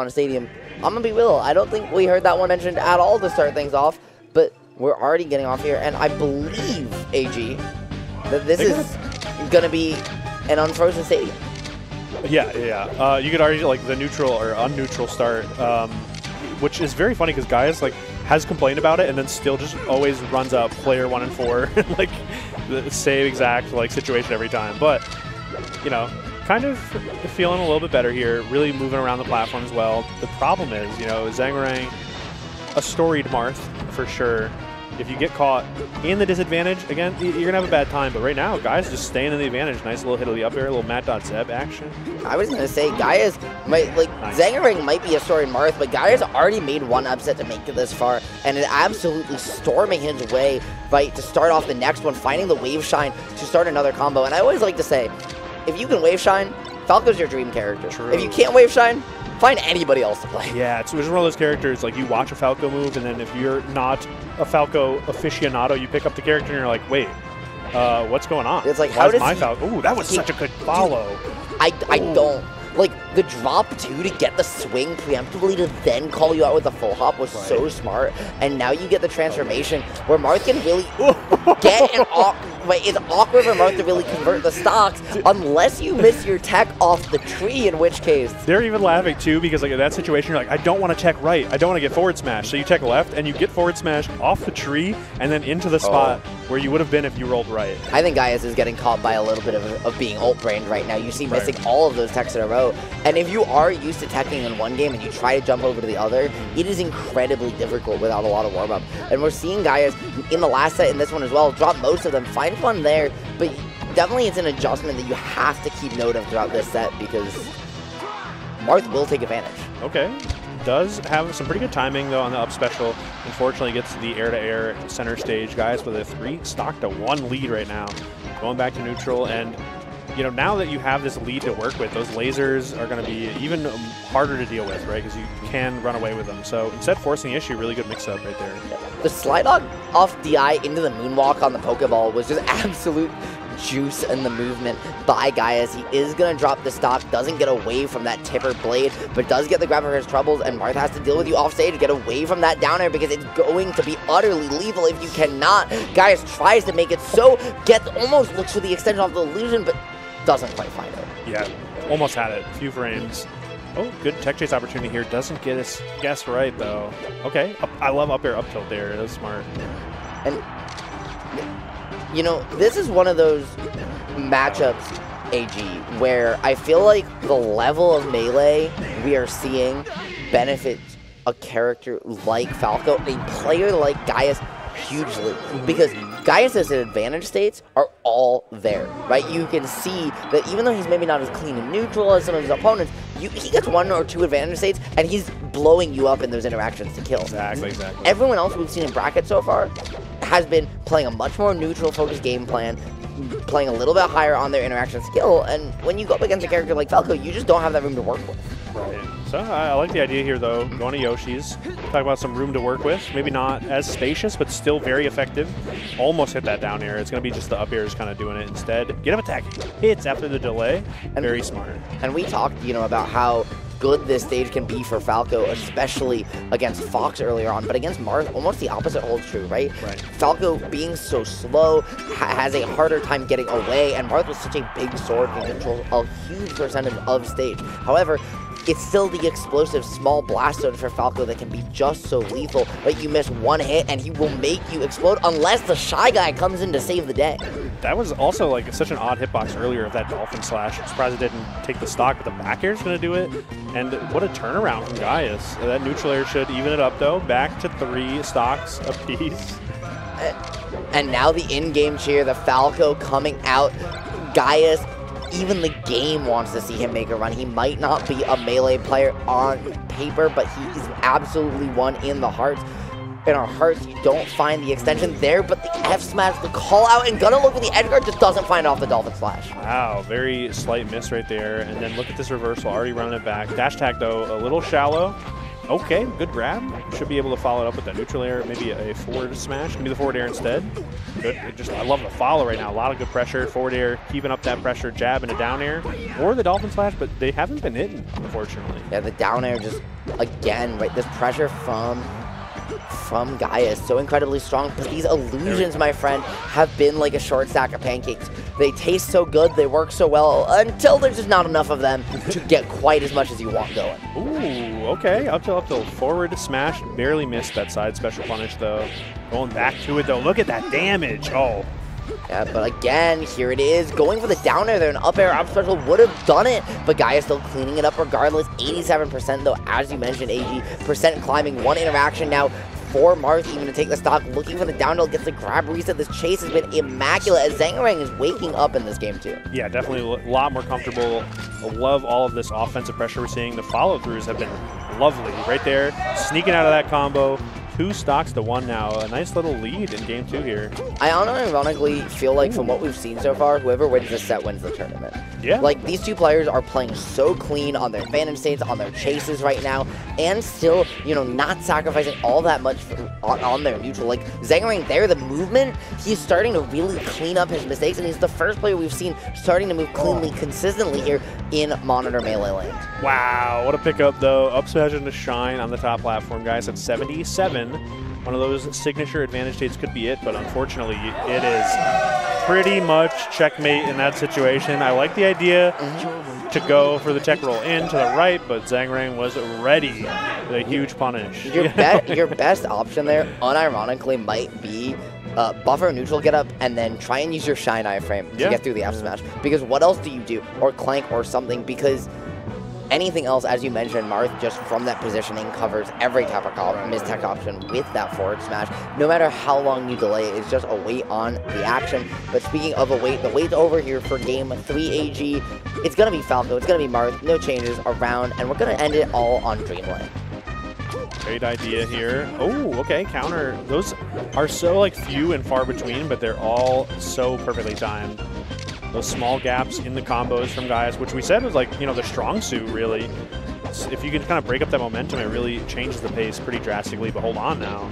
on a stadium. I'm going to be real. I don't think we heard that one mentioned at all to start things off, but we're already getting off here. And I believe, AG, that this They is going to be an unfrozen stadium. Yeah, yeah. Uh, you could argue like the neutral or unneutral start, um, which is very funny because Gaius like has complained about it and then still just always runs up player one and four, like the same exact like situation every time. But you know, kind of feeling a little bit better here. Really moving around the platform as well. The problem is, you know, Zangarang, a storied Marth for sure. If you get caught in the disadvantage, again, you're gonna have a bad time. But right now, Gaius just staying in the advantage. Nice little hit of the up air, a little Matt.Zeb action. I was gonna say Gaius might like Nice. Zangarang might be a story in Marth, but Gaius already made one upset to make it this far, and is absolutely storming his way right to start off the next one, finding the wave shine to start another combo. And I always like to say, if you can wave shine, Falco's your dream character. True. If you can't wave shine, find anybody else to play. Yeah, it's, it's one of those characters like you watch a Falco move, and then if you're not a Falco aficionado, you pick up the character and you're like, wait, uh, what's going on? It's like, Why how is does my he- Falco? Ooh, that was he- such a good follow. I, I Ooh. don't. Like, the drop two to get the swing preemptively to then call you out with a full hop was so smart. And now you get the transformation where Marth can really get an awk- Wait, it's awkward for Marth to really convert the stocks unless you miss your tech off the tree, in which case. They're even laughing too because like in that situation, you're like, I don't want to tech right, I don't want to get forward smash. So you tech left, and you get forward smash off the tree, and then into the oh. spot where you would have been if you rolled right. I think Gaius is getting caught by a little bit of, of being ult-brained right now. You see Right. missing all of those techs in a row. And if you are used to teching in one game and you try to jump over to the other, it is incredibly difficult without a lot of warm-up. And we're seeing Gaius in the last set in this one as well drop most of them, find fun there, but definitely it's an adjustment that you have to keep note of throughout this set because Marth will take advantage. Okay. Does have some pretty good timing though on the up special. Unfortunately, gets the air to air center stage Gaius with a three stock to one lead right now. Going back to neutral and you know now that you have this lead to work with, those lasers are going to be even harder to deal with, right? Because you can run away with them. So instead, forcing the issue, really good mix up right there. The slide on off DI into the moonwalk on the Pokeball was just absolute juice in the movement by Gaius. He is going to drop the stock, doesn't get away from that tipper blade, but does get the grab for his troubles, and Marth has to deal with you off stage, get away from that down air because it's going to be utterly lethal if you cannot. Gaius tries to make it so, gets almost looks for the extension of the illusion, but doesn't quite find it. Yeah, almost had it. A few frames. Oh, good tech chase opportunity here. Doesn't get his guess right though. Okay, up, I love up air up tilt there. That's smart. And you know, this is one of those matchups, AG, where I feel like the level of melee we are seeing benefits a character like Falco, a player like Gaius hugely. Because Gaius' advantage states are all there, right? You can see that even though he's maybe not as clean and neutral as some of his opponents, you, he gets one or two advantage states, and he's blowing you up in those interactions to kill. Exactly, exactly. Everyone else we've seen in bracket so far has been playing a much more neutral focused game plan, playing a little bit higher on their interaction skill, and when you go up against a character like Falco, you just don't have that room to work with. Right. So I, I like the idea here, though. Going to Yoshi's, talk about some room to work with. Maybe not as spacious, but still very effective. Almost hit that down air. It's going to be just the up air is kind of doing it instead. Get him attacking. Hits after the delay. And- very smart. And we talked, you know, about how good this stage can be for Falco, especially against Fox earlier on, but against Marth, almost the opposite holds true, right? Right. Falco being so slow ha- has a harder time getting away, and Marth with such a big sword can control a huge percentage of stage. However, it's still the explosive small blast zone for Falco that can be just so lethal, but you miss one hit and he will make you explode unless the Shy Guy comes in to save the day. That was also like such an odd hitbox earlier of that dolphin slash. I'm surprised it didn't take the stock, but the back air is going to do it. And what a turnaround from Gaius. That neutral air should even it up though. Back to three stocks apiece. Uh, and now the in-game cheer, the Falco coming out. Gaius, even the game wants to see him make a run. He might not be a melee player on paper, but he is absolutely one in the hearts. In our hearts, you don't find the extension there, but the F smash, the call out, and gonna look for the edge guard just doesn't find off the Dolphin Slash. Wow, very slight miss right there. And then look at this reversal, already running it back. Dash attack though, a little shallow. Okay, good grab. Should be able to follow it up with that neutral air, maybe a forward smash. Maybe the forward air instead. Good. It just I love the follow right now. A lot of good pressure. Forward air, keeping up that pressure, jab and a down air, or the dolphin slash, but they haven't been hitting, unfortunately. Yeah, the down air just again, right? This pressure from from Gaius so incredibly strong, but these illusions, my friend, have been like a short stack of pancakes. They taste so good, they work so well, until there's just not enough of them to get quite as much as you want going. Ooh, okay. Up tilt up tilt forward smash. Barely missed that side special punish though. Going back to it though. Look at that damage. Oh, Yeah, but again, here it is. Going for the down air there, an up air up special would have done it, but Guy is still cleaning it up regardless. 87% though, as you mentioned, AG. Percent climbing, one interaction now for Marth even to take the stock, looking for the down tilt, gets the grab reset. This chase has been immaculate as Zangarang is waking up in this game too. yeah, definitely a lot more comfortable. Love all of this offensive pressure we're seeing. The follow throughs have been lovely right there. Sneaking out of that combo. Two stocks to one now. A nice little lead in game two here. I unironically feel like from what we've seen so far, whoever wins this set wins the tournament. Yeah. Like these two players are playing so clean on their phantom states, on their chases right now, and still, you know, not sacrificing all that much for, on, on their neutral. Like Zangarang there, the movement, he's starting to really clean up his mistakes, and he's the first player we've seen starting to move cleanly consistently here in Monitor Melee Land. Wow, what a pickup though. Up smash into shine on the top platform, guys. At 77, one of those signature advantage states could be it, but unfortunately, it is pretty much checkmate in that situation. I like the idea to go for the tech roll in to the right, but Zangrang was ready with a huge punish. Your, be- your best option there, unironically, might be uh, buffer neutral get up and then try and use your shine iframe to Yeah. get through the F smash. Because what else do you do? Or clank or something. Because anything else, as you mentioned, Marth just from that positioning covers every type of call, miss tech option with that forward smash. No matter how long you delay, it's just a wait on the action. But speaking of a wait, the wait's over here for game 3 AG. It's going to be Falco, it's going to be Marth, no changes around, and we're going to end it all on Dreamland. Great idea here. Oh, okay, counter. Those are so like few and far between, but they're all so perfectly timed. Those small gaps in the combos from Gaius, which we said was like, you know, the strong suit really. If you can kind of break up that momentum, it really changes the pace pretty drastically, but hold on now.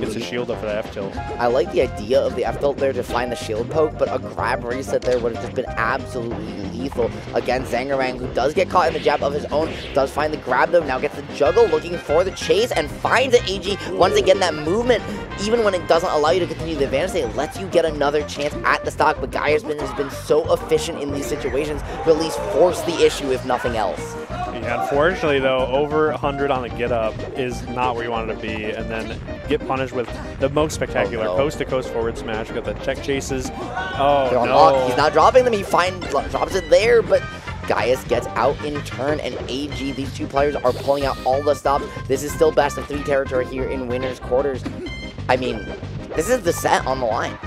Gets the shield up for the F tilt. I like the idea of the F tilt there to find the shield poke, but a grab reset there would have just been absolutely lethal against Zangarang, who does get caught in the jab of his own, does find the grab though, now gets the juggle, looking for the chase, and finds it, AG. Once again, that movement, even when it doesn't allow you to continue the advantage, it lets you get another chance at the stock, but Guy has been, has been so efficient in these situations to at least force the issue, if nothing else. Yeah, unfortunately though, over 100 on the get up is not where you wanted to be, and then get punished with the most spectacular Oh, no. coast to coast forward smash. Got the check chases. Oh They're no! lock. He's not dropping them. He finds drops it there, but Gaius gets out in turn, and AG. These two players are pulling out all the stops. This is still best of three territory here in winners quarters. I mean, this is the set on the line.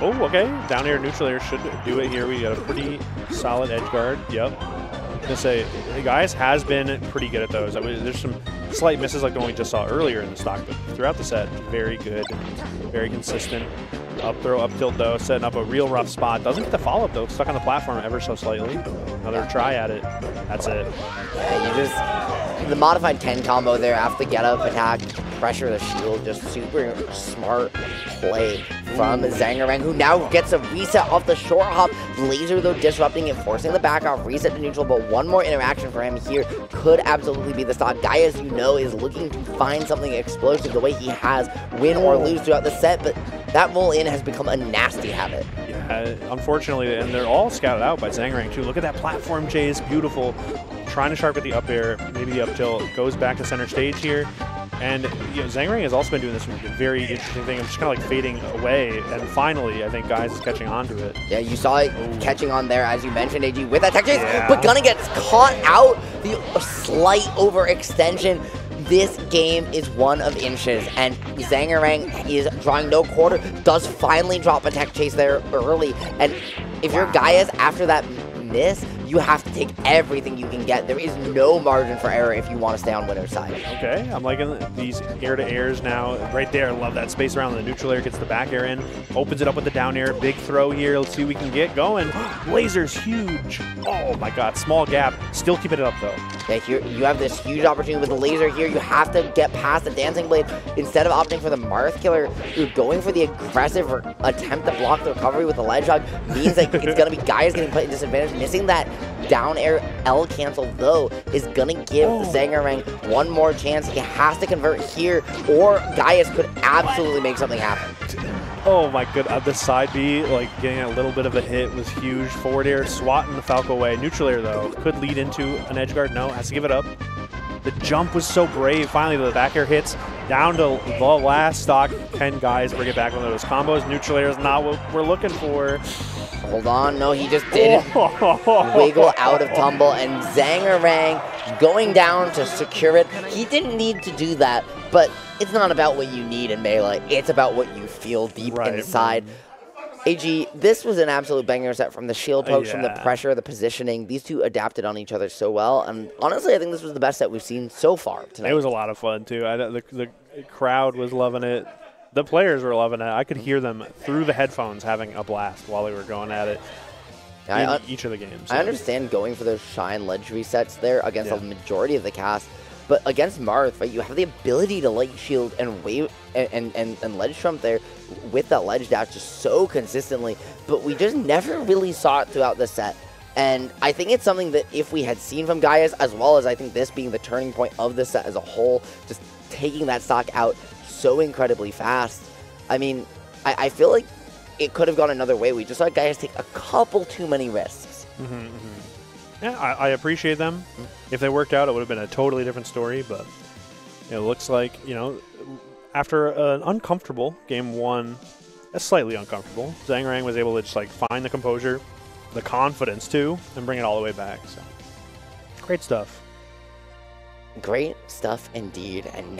Oh, okay. Down air, neutral air should do it here. We got a pretty solid edge guard. Yep. I'm gonna say, the Gaius has been pretty good at those. I mean, there's some slight misses like the one we just saw earlier in the stock, but throughout the set, very good, very consistent. Up throw, up tilt though, setting up a real rough spot. Doesn't get the follow up though, stuck on the platform ever so slightly. Another try at it. That's it. Yeah, you just the modified 10 combo there after the get up attack, pressure the shield, just super smart play from Zangarang, who now gets a reset off the short hop. Laser though disrupting it, forcing the back off, reset to neutral, but one more interaction for him here could absolutely be the stock. Guy, as you know, is looking to find something explosive the way he has win or lose throughout the set, but that roll in has become a nasty habit. Yeah, unfortunately, and they're all scouted out by Zangarang too. Look at that platform chase, beautiful. Trying to sharp at the up air, maybe the up tilt, goes back to center stage here. And you know, has also been doing this very interesting thing of just kind of like fading away. And finally, I think Gaius is catching on to it. Yeah, you saw it Ooh. catching on there, as you mentioned, AG, with that tech chase, Yeah. but Gunna gets caught out. The slight overextension. This game is one of inches, and Zangarang is drawing no quarter, does finally drop a tech chase there early. And if your guy is after that miss, you have to take everything you can get. There is no margin for error if you want to stay on winner's side. Okay, I'm liking these air to airs now. Right there, love that space around the neutral air. Gets the back air in, opens it up with the down air. Big throw here. Let's see what we can get going. Laser's huge. Oh my god, small gap. Still keeping it up though. Yeah, here you have this huge opportunity with the laser here. You have to get past the dancing blade. Instead of opting for the Marth killer, you're going for the aggressive attempt to block the recovery with the ledge hug. Means that it's gonna be Gaius getting put in disadvantage. Missing that down air L cancel though is gonna give oh. Zangarang one more chance. He has to convert here, or Gaius could absolutely make something happen. Oh my good, uh, the side B, like getting a little bit of a hit was huge. Forward air, swatting the Falco away. Neutral air though, could lead into an edge guard. No, has to give it up. The jump was so brave. Finally, the back air hits down to the last stock. 10 Gaius bring it back one of those combos? Neutral air is not what we're looking for. Hold on, no, he just didn't wiggle out of tumble, and Zangarang going down to secure it. He didn't need to do that, but it's not about what you need in Melee. It's about what you feel deep right. inside. AG, this was an absolute banger set from the shield oh, pokes, yeah. from the pressure, the positioning. These two adapted on each other so well. And honestly, I think this was the best set we've seen so far tonight. It was a lot of fun, too. I, the, the crowd was loving it. The players were loving it. I could hear them through the headphones having a blast while they were going at it. Yeah, each of the games. I understand going for those shine ledge resets there against yeah. the majority of the cast. But against Marth, right, you have the ability to light shield and wave and, and, and ledge trump there with that ledge dash just so consistently. But we just never really saw it throughout the set. And I think it's something that if we had seen from Gaius, as well as I think this being the turning point of the set as a whole, just taking that stock out so incredibly fast. I mean, I, I feel like it could have gone another way. We just saw Gaius take a couple too many risks. Mm -hmm, mm -hmm. Yeah, I, I appreciate them. Mm-hmm. If they worked out, it would have been a totally different story. But it looks like you know, after an uncomfortable game one, a slightly uncomfortable, Zangarang was able to just like find the composure, the confidence too, and bring it all the way back. So great stuff. Great stuff indeed. And